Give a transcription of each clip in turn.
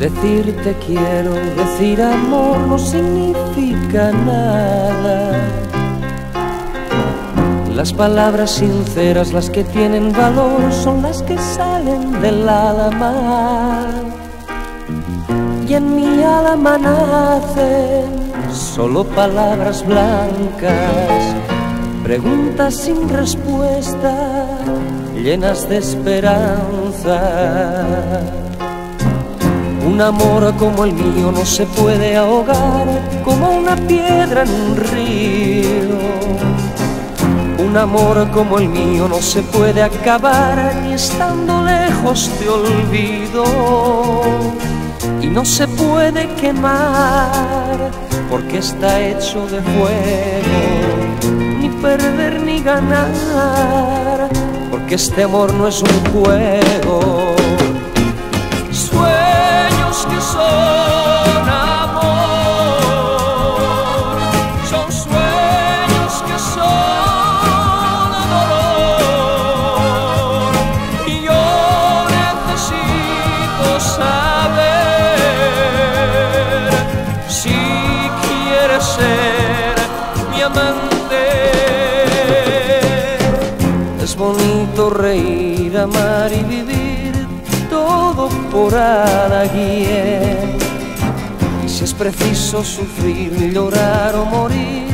Decir te quiero, decir amor no significa nada. Las palabras sinceras, las que tienen valor, son las que salen del alma. Y en mi alma nacen solo palabras blancas, preguntas sin respuesta, llenas de esperanza. Un amor como el mío no se puede ahogar como una piedra en un río. Un amor como el mío no se puede acabar ni estando lejos te olvido. Y no se puede quemar porque está hecho de fuego. Ni perder ni ganar porque este amor no es un juego. Son amor, son sueños que son dolor. Y yo necesito saber si quieres ser mi amante. Es bonito reír, amar y vivir por alguien. Si es preciso sufrir, llorar o morir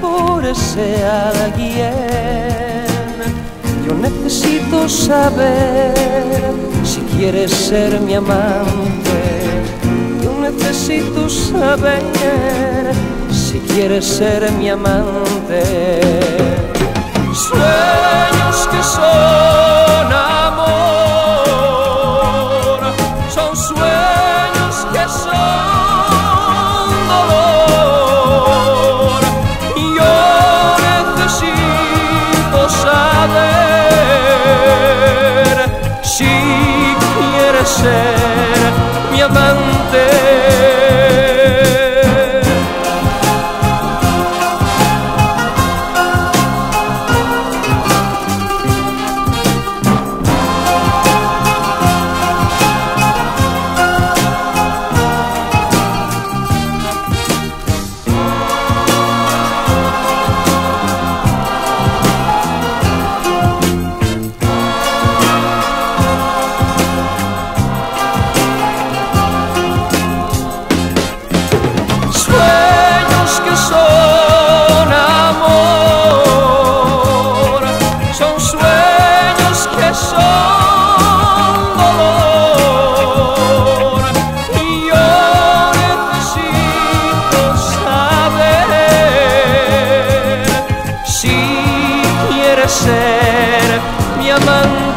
por ese alguien, yo necesito saber si quieres ser mi amante. Yo necesito saber si quieres ser mi amante. Sueños que son mi amante.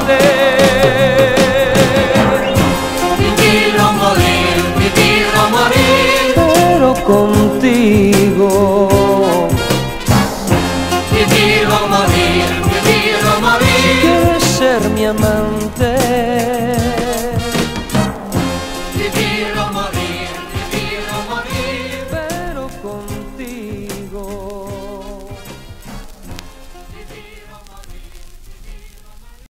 poder. Vivirlo, morir, vivirlo, morir, pero contigo. Vivirlo, morir, vivirlo, morir, quieres ser mi amante.